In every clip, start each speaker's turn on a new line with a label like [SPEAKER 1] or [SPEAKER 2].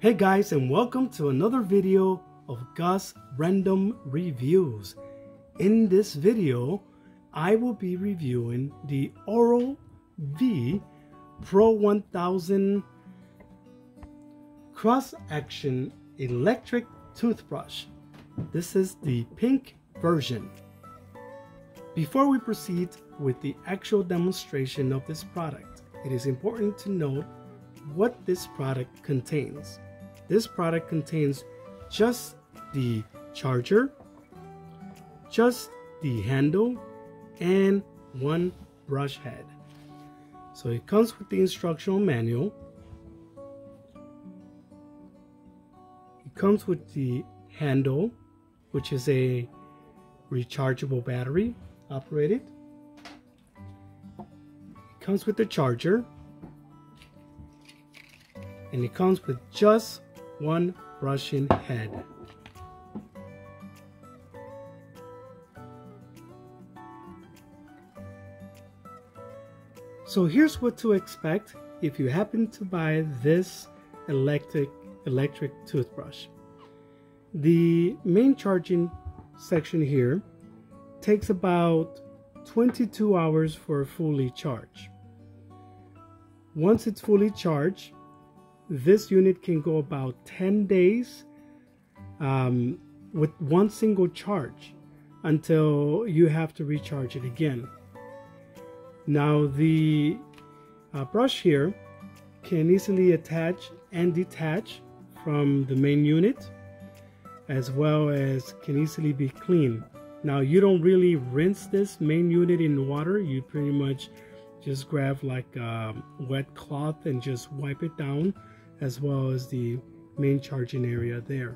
[SPEAKER 1] Hey guys and welcome to another video of Gus Random Reviews. In this video, I will be reviewing the Oral-B Pro 1000 Cross Action Electric Toothbrush. This is the pink version. Before we proceed with the actual demonstration of this product, it is important to note what this product contains. This product contains just the charger, just the handle, and one brush head. So it comes with the instructional manual. It comes with the handle, which is a rechargeable battery operated. It comes with the charger. And it comes with just one brushing head. So here's what to expect if you happen to buy this electric electric toothbrush. The main charging section here takes about 22 hours for a fully charge. Once it's fully charged, this unit can go about 10 days um, with one single charge until you have to recharge it again. Now the uh, brush here can easily attach and detach from the main unit as well as can easily be cleaned. Now you don't really rinse this main unit in water, you pretty much just grab like a wet cloth and just wipe it down as well as the main charging area there.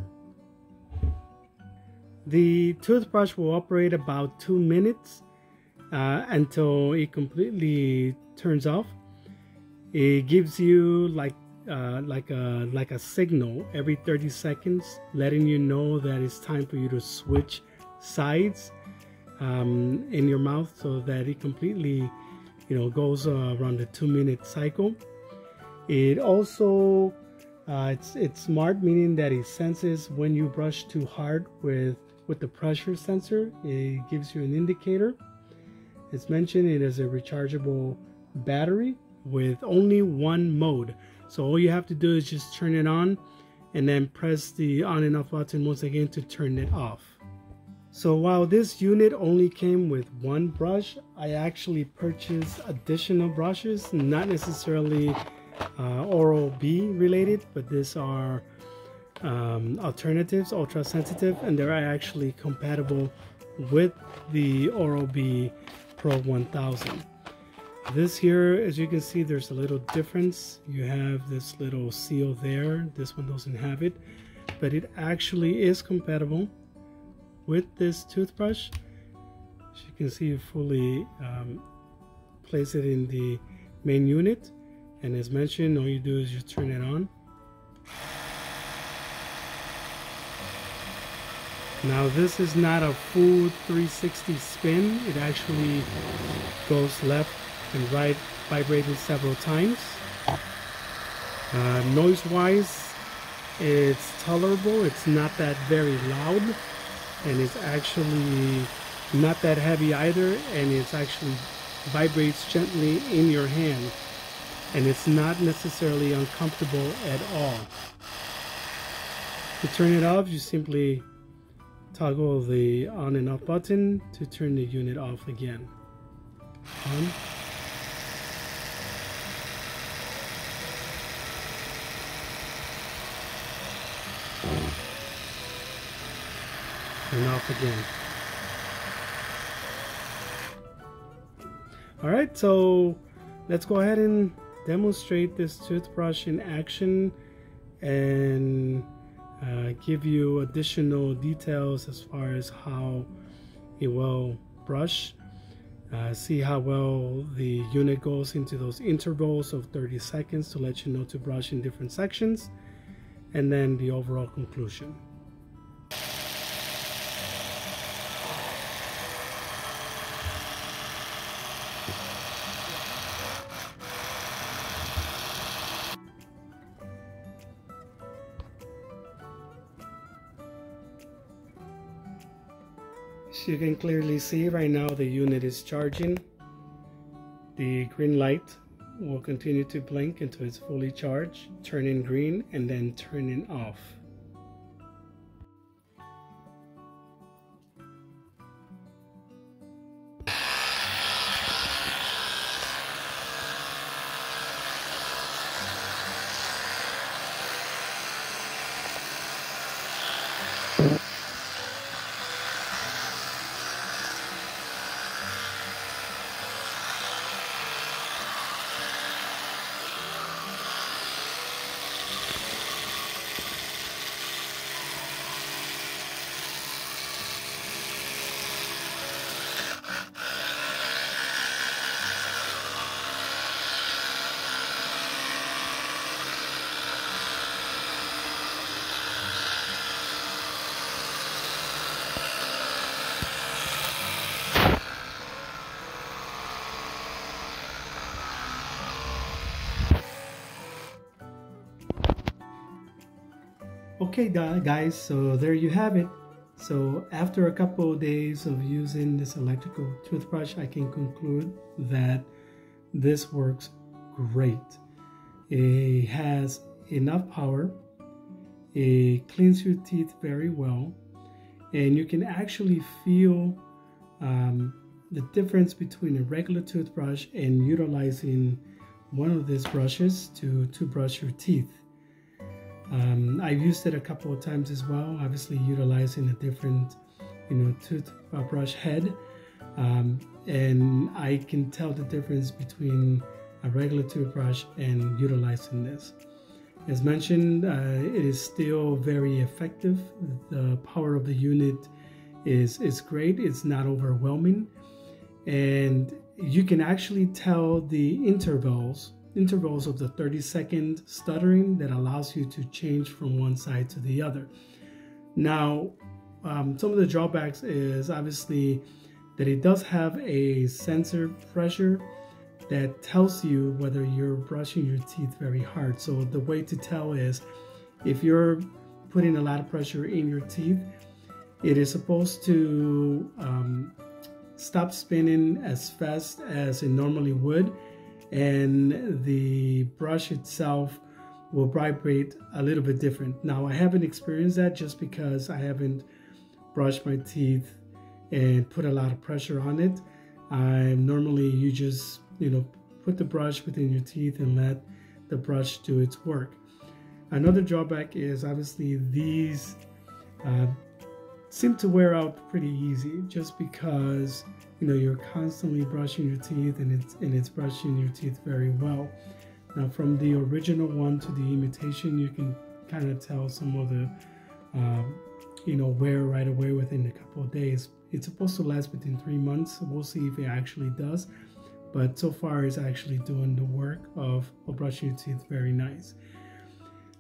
[SPEAKER 1] The toothbrush will operate about two minutes uh, until it completely turns off. It gives you like uh, like a like a signal every 30 seconds, letting you know that it's time for you to switch sides um, in your mouth, so that it completely, you know, goes uh, around the two minute cycle. It also uh, it's it's smart, meaning that it senses when you brush too hard with with the pressure sensor. It gives you an indicator. It's mentioned it is a rechargeable battery with only one mode. So all you have to do is just turn it on and then press the on and off button once again to turn it off. So while this unit only came with one brush, I actually purchased additional brushes, not necessarily uh, Oral-B related, but these are um, alternatives, ultra sensitive, and they're actually compatible with the Oral-B Pro 1000. This here, as you can see, there's a little difference. You have this little seal there. This one doesn't have it, but it actually is compatible with this toothbrush. As you can see, you fully um, place it in the main unit and as mentioned all you do is just turn it on. Now this is not a full 360 spin. It actually goes left and right vibrating several times. Uh, noise wise it's tolerable. It's not that very loud. And it's actually not that heavy either. And it's actually vibrates gently in your hand and it's not necessarily uncomfortable at all. To turn it off, you simply toggle the on and off button to turn the unit off again. On. And off again. Alright, so let's go ahead and demonstrate this toothbrush in action and uh, give you additional details as far as how it will brush uh, see how well the unit goes into those intervals of 30 seconds to let you know to brush in different sections and then the overall conclusion As you can clearly see right now the unit is charging. The green light will continue to blink until it's fully charged, turning green and then turning off. Okay guys, so there you have it. So after a couple of days of using this electrical toothbrush, I can conclude that this works great. It has enough power, it cleans your teeth very well, and you can actually feel um, the difference between a regular toothbrush and utilizing one of these brushes to, to brush your teeth. Um, I've used it a couple of times as well, obviously utilizing a different, you know, toothbrush head. Um, and I can tell the difference between a regular toothbrush and utilizing this. As mentioned, uh, it is still very effective. The power of the unit is, is great. It's not overwhelming. And you can actually tell the intervals intervals of the 30 second stuttering that allows you to change from one side to the other. Now, um, some of the drawbacks is obviously that it does have a sensor pressure that tells you whether you're brushing your teeth very hard. So the way to tell is if you're putting a lot of pressure in your teeth, it is supposed to um, stop spinning as fast as it normally would and the brush itself will vibrate a little bit different. Now I haven't experienced that just because I haven't brushed my teeth and put a lot of pressure on it. I normally you just you know put the brush within your teeth and let the brush do its work. Another drawback is obviously these uh, seem to wear out pretty easy just because you know you're constantly brushing your teeth and it's and it's brushing your teeth very well. Now from the original one to the imitation you can kind of tell some of the um, you know wear right away within a couple of days. It's supposed to last within three months. We'll see if it actually does. But so far it's actually doing the work of, of brushing your teeth very nice.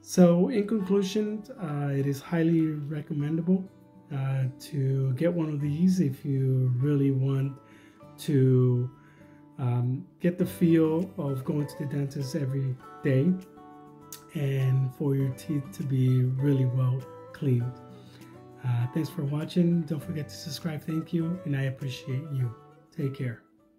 [SPEAKER 1] So in conclusion uh, it is highly recommendable uh, to get one of these if you really want to um, get the feel of going to the dentist every day and for your teeth to be really well cleaned. Uh, thanks for watching. Don't forget to subscribe. Thank you, and I appreciate you. Take care.